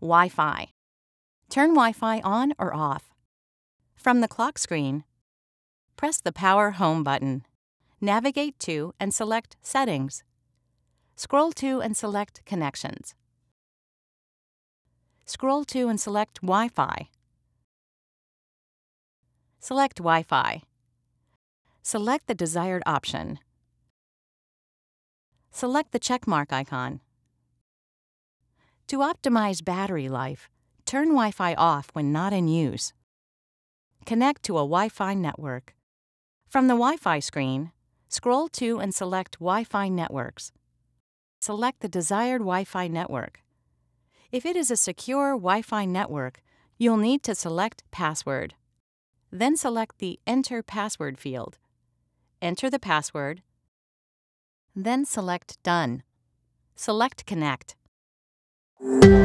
Wi-Fi. Turn Wi-Fi on or off. From the clock screen, press the Power Home button. Navigate to and select Settings. Scroll to and select Connections. Scroll to and select Wi-Fi. Select Wi-Fi. Select the desired option. Select the checkmark icon. To optimize battery life, turn Wi-Fi off when not in use. Connect to a Wi-Fi network. From the Wi-Fi screen, scroll to and select Wi-Fi networks. Select the desired Wi-Fi network. If it is a secure Wi-Fi network, you'll need to select Password. Then select the Enter Password field. Enter the password, then select Done. Select Connect. Thank you.